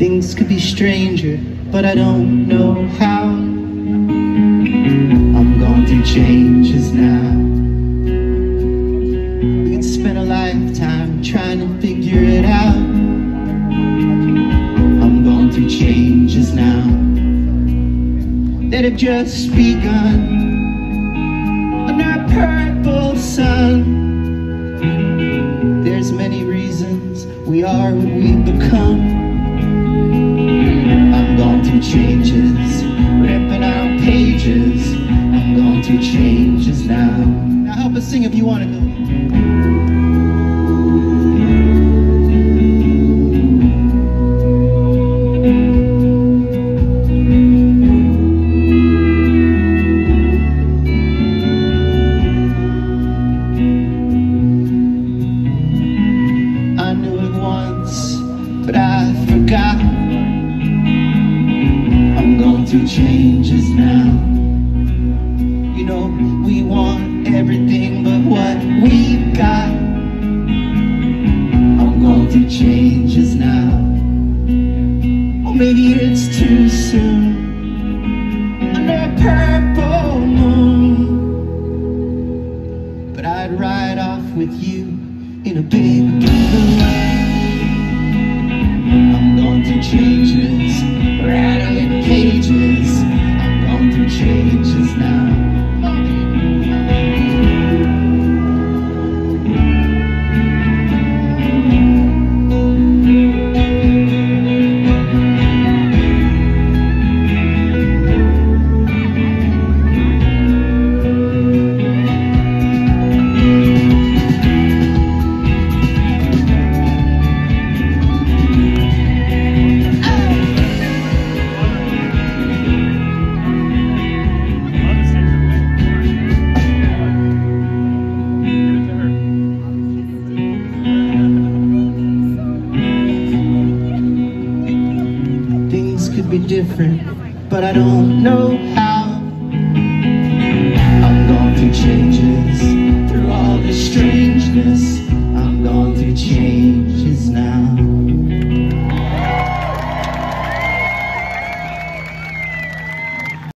Things could be stranger, but I don't know how. I'm going through changes now. We can spend a lifetime trying to figure it out. I'm going through changes now that have just begun under a purple sun. There's many reasons we are what we become. Going through changes, ripping out pages. I'm going through changes now. Now help us sing if you want to go. I knew it once, but I forgot. Going through changes now. You know, we want everything but what we've got. I'm going through changes now. Or maybe it's too soon. Under a purple moon. But I'd ride off with you in a big balloon. I'm going through changes, be different, but I don't know